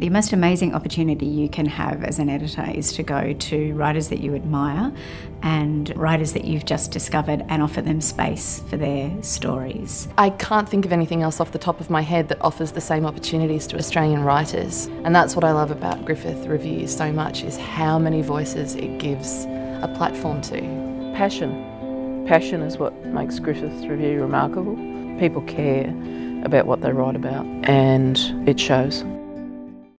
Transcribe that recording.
The most amazing opportunity you can have as an editor is to go to writers that you admire and writers that you've just discovered and offer them space for their stories. I can't think of anything else off the top of my head that offers the same opportunities to Australian writers. And that's what I love about Griffith Review so much is how many voices it gives a platform to. Passion. Passion is what makes Griffith Review remarkable. People care about what they write about and it shows.